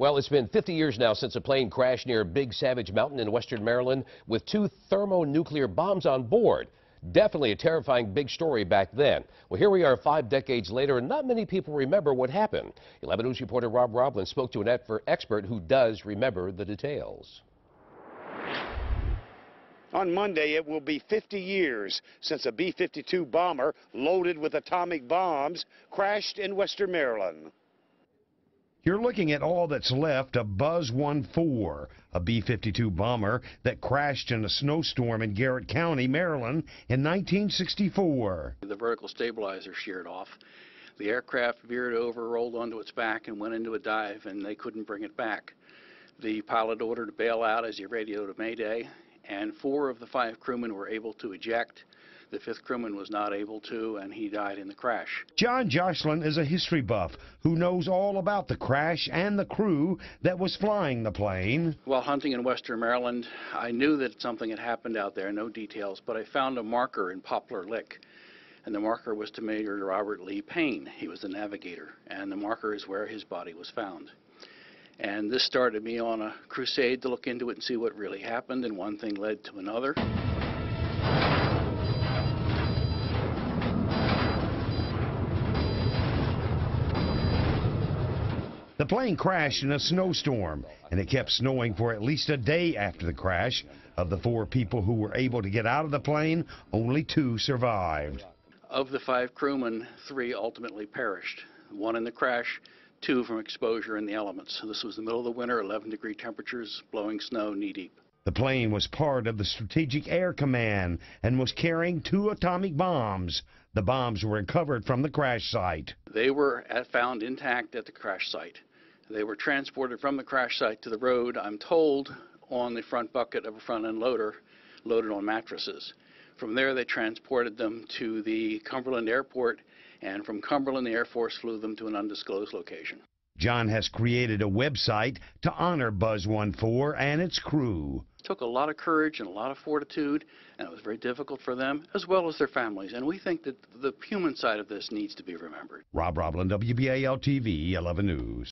Well, it's been 50 years now since a plane crashed near Big Savage Mountain in western Maryland with two thermonuclear bombs on board. Definitely a terrifying big story back then. Well, here we are five decades later, and not many people remember what happened. 11 News reporter Rob Roblin spoke to an expert who does remember the details. On Monday, it will be 50 years since a B-52 bomber loaded with atomic bombs crashed in western Maryland. You're looking at all that's left of Buzz 1-4, a B-52 bomber that crashed in a snowstorm in Garrett County, Maryland in 1964. The vertical stabilizer sheared off. The aircraft veered over, rolled onto its back, and went into a dive, and they couldn't bring it back. The pilot ordered to bail out as he radioed a mayday, and four of the five crewmen were able to eject. The fifth crewman was not able to, and he died in the crash. John Jocelyn is a history buff who knows all about the crash and the crew that was flying the plane. While hunting in western Maryland, I knew that something had happened out there, no details, but I found a marker in Poplar Lick. And the marker was to Major Robert Lee Payne. He was the navigator, and the marker is where his body was found. And this started me on a crusade to look into it and see what really happened, and one thing led to another. The plane crashed in a snowstorm, and it kept snowing for at least a day after the crash. Of the four people who were able to get out of the plane, only two survived. Of the five crewmen, three ultimately perished. One in the crash, two from exposure in the elements. This was the middle of the winter, 11 degree temperatures, blowing snow knee deep. The plane was part of the Strategic Air Command and was carrying two atomic bombs. The bombs were recovered from the crash site. They were found intact at the crash site. They were transported from the crash site to the road, I'm told, on the front bucket of a front end loader loaded on mattresses. From there, they transported them to the Cumberland Airport, and from Cumberland, the Air Force flew them to an undisclosed location. John has created a website to honor Buzz 14 and its crew. It took a lot of courage and a lot of fortitude, and it was very difficult for them as well as their families. And we think that the human side of this needs to be remembered. Rob Roblin, WBAL TV, 11 News.